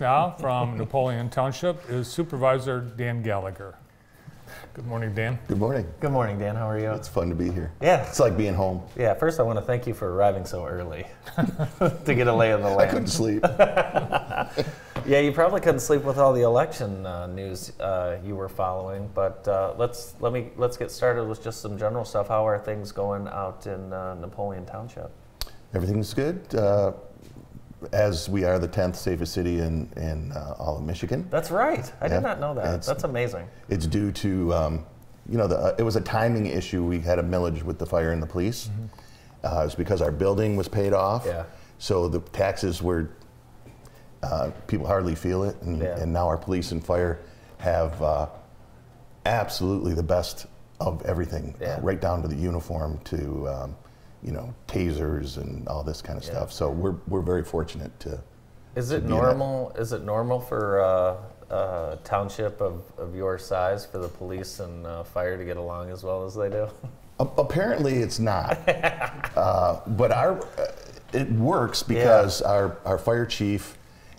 Now, from Napoleon Township is Supervisor Dan Gallagher. Good morning, Dan. Good morning. Good morning, Dan. How are you? It's fun to be here. Yeah. It's like being home. Yeah, first I want to thank you for arriving so early to get a lay of the land. I couldn't land. sleep. Yeah, you probably couldn't sleep with all the election uh, news uh, you were following, but uh, let's let me let's get started with just some general stuff. How are things going out in uh, Napoleon Township? Everything's good. As we are the 10th safest city in, in uh, all of Michigan. That's right. I Yeah, did not know that. That's amazing. It's due to, um, you know, the, uh, it was a timing issue. We had a millage with the fire and the police. Uh, it's because our building was paid off. Yeah. So the taxes were, uh, people hardly feel it. And, Yeah. and now our police and fire have uh, absolutely the best of everything, uh, Yeah. right down to the uniform to, um, you know, tasers and all this kind of Yeah. stuff. So we're, we're very fortunate to. Is it normal? Is it normal for uh, a township of, of your size for the police and uh, fire to get along as well as they do? Apparently, it's not. uh, but our uh, it works because our, our fire chief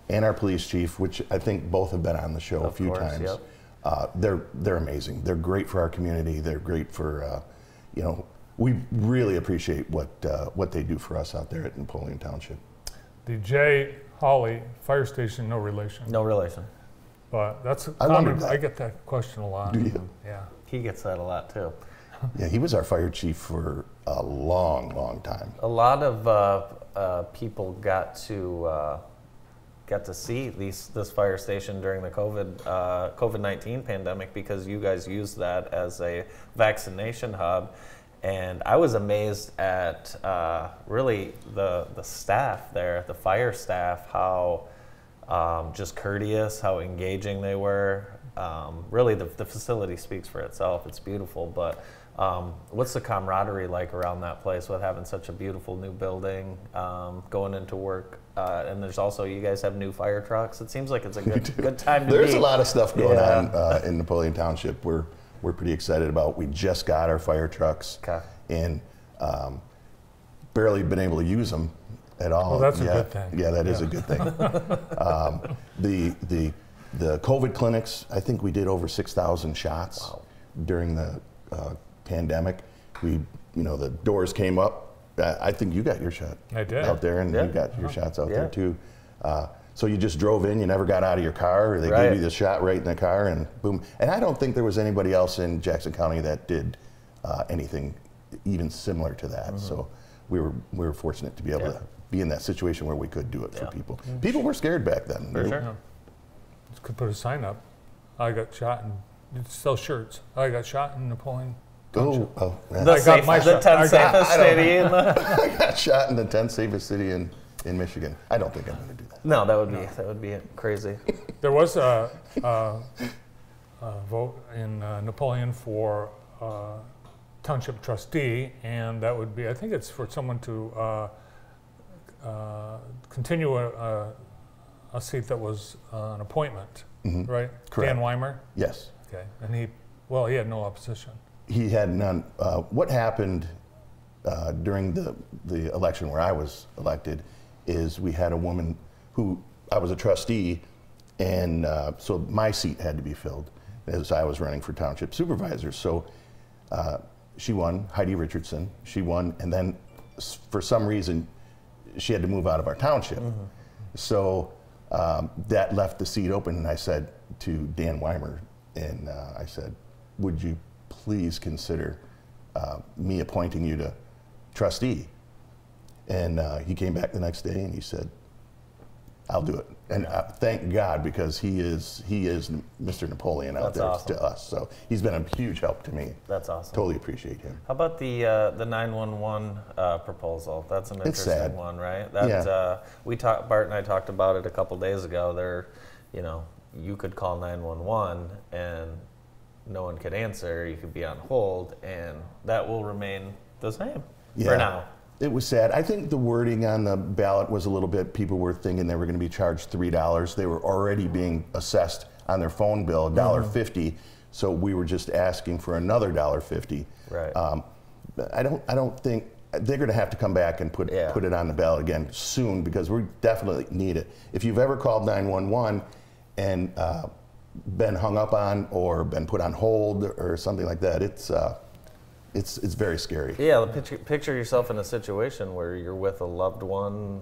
and our police chief, which I think both have been on the show a few course, times, yep. uh, they're they're amazing. They're great for our community. They're great for uh, you know. We really appreciate what uh, what they do for us out there at Napoleon Township. The J. Holly Fire Station, no relation. No relation. But that's a I common, that. I get that question a lot. Do you? Yeah. He gets that a lot too. Yeah, he was our fire chief for a long, long time. A lot of uh, uh, people got to uh, got to see these this fire station during the COVID uh, COVID nineteen pandemic because you guys used that as a vaccination hub, and I was amazed at uh, really the the staff there, the fire staff, how um, just courteous, how engaging they were. Um, really, the, the facility speaks for itself. It's beautiful, but um, what's the camaraderie like around that place with having such a beautiful new building, um, going into work, uh, and there's also you guys have new fire trucks. It seems like it's a good good time to There's be. a lot of stuff going Yeah. on uh, in Napoleon Township. We're we're pretty excited about. We just got our fire trucks, Okay. and um, barely been able to use them at all. Well, that's a good thing. Yeah, that is a good thing. um, the the the COVID clinics. I think we did over six thousand shots Wow. during the uh, pandemic. We, you know, the doors came up. I I think you got your shot I did. out there, and Yeah. you got your shots out Yeah. there too. Uh, so you just drove in, you never got out of your car, or they Right. gave you the shot right in the car, and boom. And I don't think there was anybody else in Jackson County that did uh, anything even similar to that. So we were we were fortunate to be able. Yeah. to be in that situation where we could do it for Yeah. people. People were scared back then. For They- sure. Yeah. Just could put a sign up. I got shot and sell shirts. I got shot in Napoleon. Oh, oh, yeah. The, I got safe, my the shot. 10th I safest I city in the. I got shot in the 10th safest city in, in Michigan. I don't think I'm going to do that. No, that would be that would be crazy. There was a, a, a vote in uh, Napoleon for uh, township trustee, and that would be, I think it's for someone to uh, uh, continue a, a, a seat that was uh, an appointment, Mhm. right? Correct. Dan Weimer? Yes. Okay. And he, well, he had no opposition. he had none. Uh, what happened uh, during the, the election where I was elected is we had a woman who I was a trustee, and uh, so my seat had to be filled as I was running for township supervisor. So uh, she won, Heidi Richardson. She won, and then for some reason she had to move out of our township. So um, that left the seat open, and I said to Dan Weimer, and uh, I said, "Would you please consider uh, me appointing you to trustee?" And uh, he came back the next day, and he said, "I'll do it." And uh, thank God because he is he is Mr. Napoleon out That's there awesome. to us. So he's been a huge help to me. That's awesome. Totally appreciate him. How about the uh, the 911 uh, proposal? That's an interesting sad. one, right? That Yeah. uh, we talked. Bart and I talked about it a couple days ago. There, you know, you could call 911 and no one could answer. You could be on hold, and that will remain the same Yeah. for now. It was sad. I think the wording on the ballot was a little bit. People were thinking they were going to be charged three dollars. They were already being assessed on their phone bill $1.50. fifty. So we were just asking for another dollar fifty. Right. Um, I don't. I don't think they're going to have to come back and put Yeah. put it on the ballot again soon because we definitely need it. If you've ever called 911 and uh, been hung up on or been put on hold or something like that, it's uh, it's it's very scary. Yeah, picture, picture yourself in a situation where you're with a loved one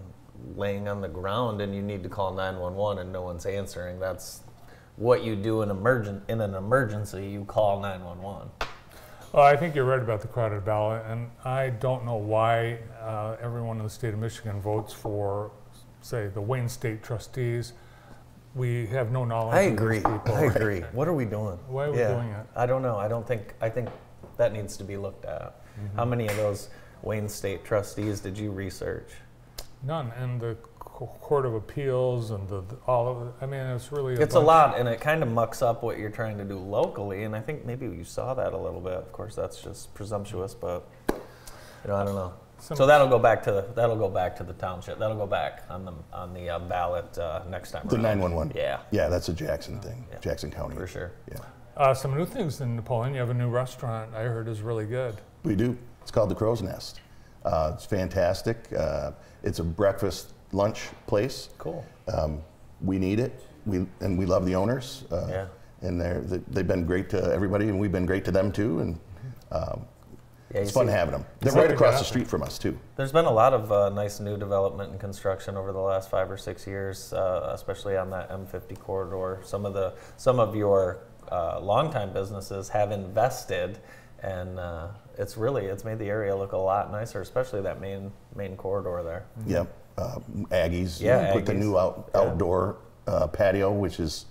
laying on the ground and you need to call 911 and no one's answering. That's what you do in emergent in an emergency. You call 911. Well, I think you're right about the crowded ballot, and I don't know why uh, everyone in the state of Michigan votes for, say, the Wayne State trustees. We have no knowledge. I of these agree. people. I agree. What are we doing? Why are we doing it? I don't know. I don't think. I think that needs to be looked at. How many of those Wayne State trustees did you research? None, and the Court of Appeals and the, the- all of it. I mean, it's really. It's a lot, and it kind of mucks up what you're trying to do locally. And I think maybe you saw that a little bit. Of course, that's just presumptuous, but you know, I don't know. Some- So that'll go back to the that'll go back to the township. That'll go back on the on the uh, ballot uh, next time. The around. 911. Yeah, Yeah, that's a Jackson thing, Yeah. Jackson County. for sure. Yeah, Uh, some new things in Napoleon. You have a new restaurant. I heard is really good. we do. It's called the Crow's Nest. Uh, it's fantastic. Uh, it's a breakfast lunch place. Cool. Um, we need it. We and we love the owners. Uh, Yeah. And they're, they- they've been great to everybody, and we've been great to them too. And um, Yeah, it's you fun having them. They're right across the street from us too. There's been a lot of uh, nice new development and construction over the last five or six years, uh, especially on that M50 corridor. Some of the some of your uh, longtime businesses have invested, and uh, it's really it's made the area look a lot nicer, especially that main main corridor there. Yep. Uh, Aggies. you Yeah, know, Put the new out, Yeah. outdoor uh, patio, which is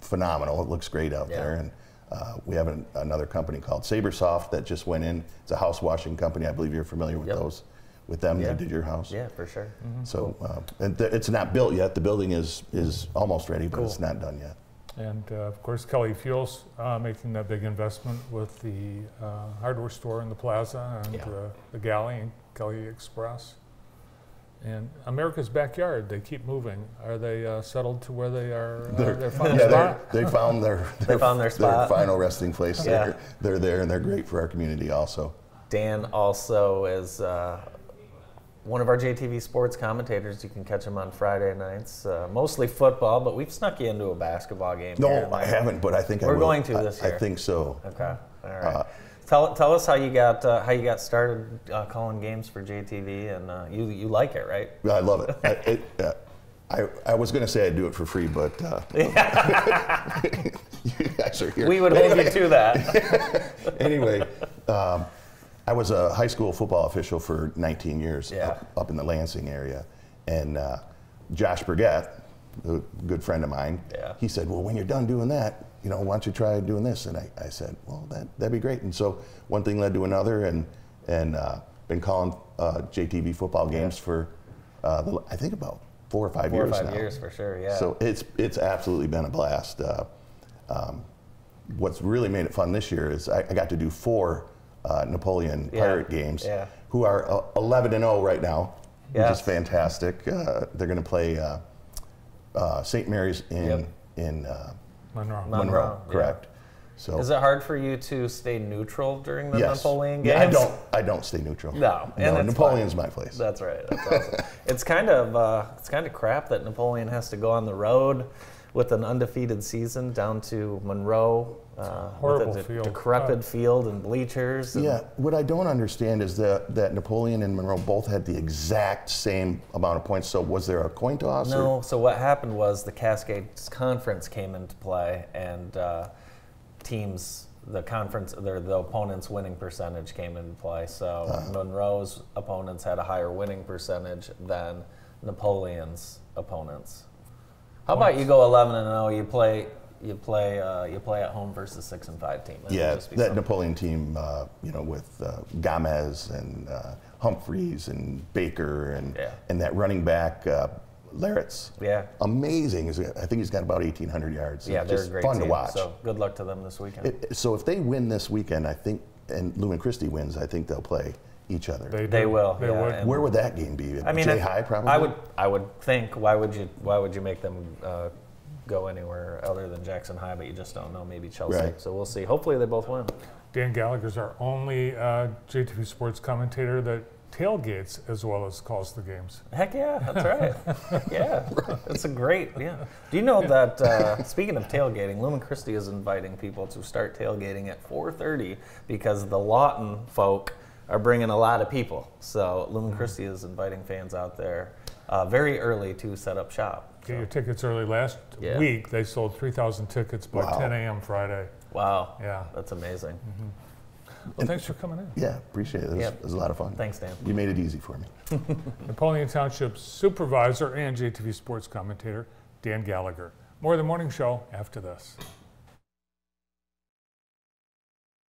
phenomenal. It looks great out Yeah. there. And uh, we have an, another company called Sabersoft that just went in. It's a house washing company. I believe you're familiar with Yep. those. With them, Yeah. they did your house. Yeah, for sure. So uh, and th- it's not built yet. The building is is almost ready, but it's not done yet. And uh, of course, Kelly Fuels uh, making that big investment with the uh, hardware store in the plaza and Yeah. uh, the galley and Kelly Express. And America's backyard, they keep moving. Are they uh, settled to where they are? Uh, They're- their final yeah, spot? they're- found their, their found their spot. final resting place. Yeah. They're, they're there and they're great for our community also. Dan also is uh, one of our JTV sports commentators. You can catch him on Friday nights, uh, mostly football, but we've snuck you into a basketball game. No, and I haven't, but I think We're will. going to I- this I year. think so. Okay. All right. Uh, tell tell us how you got uh, how you got started uh, calling games for JTV, and uh, you you like it, right? I love it. I, it uh, I, I was going to say I'd do it for free, but uh, you guys are here. We would hold you to that. anyway, um, I was a high school football official for 19 years Yeah. up, up in the Lansing area. And uh, Josh Burgett, a good friend of mine, Yeah. he said, Well, when you're done doing that, you know, why don't you try doing this? And I, I said, Well, that, that'd be great. And so one thing led to another, and, and uh, been calling uh, JTV football games for, uh, the, I think, about four or five Four or years five now. years for sure. Yeah. So it's it's absolutely been a blast. Uh, um, what's really made it fun this year is I, I got to do four uh, Napoleon Yeah, Pirate games, yeah. who are uh, 11 and 0 right now, which is fantastic. Uh, they're going to play uh, uh, St. Mary's in Yep. in uh, Monroe. Mon- Monroe, Monroe, yeah. correct. So is it hard for you to stay neutral during the yes, Napoleon games? yeah, I don't I don't stay neutral. No, and no, it's Napoleon's my place. That's right. That's awesome. it's kind of uh, it's kind of crap that Napoleon has to go on the road with an undefeated season down to Monroe. Uh, horrible with a de- field. decrepit Uh, field and bleachers. And Yeah, what I don't understand is that, that Napoleon and Monroe both had the exact same amount of points. So was there a coin toss? or- No, so what happened was the Cascades Conference came into play, and uh, teams, the conference, their the opponents' winning percentage came into play. So Uh-huh. Monroe's opponents had a higher winning percentage than Napoleon's opponents. How about you go 11 and 0? You play, you play, uh, you play at home versus six and five team. That Yeah, just that something. Napoleon team, uh, you know, with uh, Gomez and uh, Humphreys and Baker and Yeah. and that running back uh, Laritz. Yeah. Amazing. I think he's got about 1,800 yards. Yeah, they're just a great fun team. to watch. So good luck to them this weekend. It- so if they win this weekend, I think, and Lumen Christi wins, I think they'll play each other. They, They will, They yeah, would. Where would that game be? I mean, Jay if- High probably. I would, I would think. Why would you? Why would you make them uh, go anywhere other than Jackson High? But you just don't know. Maybe Chelsea. Right. So we'll see. Hopefully they both win. Dan Gallagher's our only uh, JTV sports commentator that tailgates as well as calls the games. Heck yeah, that's right. yeah, that's a great. Yeah. Do you know that? Uh, speaking of tailgating, Lumen Christi is inviting people to start tailgating at 4:30 because the Lawton folk are bringing a lot of people. So Lumen Christi is inviting fans out there uh, very early to set up shop. Get your tickets early. Last Yeah. week they sold 3,000 tickets by Wow. 10 a.m. Friday. Wow, Yeah. that's amazing. Well, thanks for coming in. Yeah, appreciate it. It was, Yep. it was a lot of fun. Thanks, Dan. You made it easy for me. Napoleon Township Supervisor and JTV Sports Commentator Dan Gallagher. More of the morning show after this.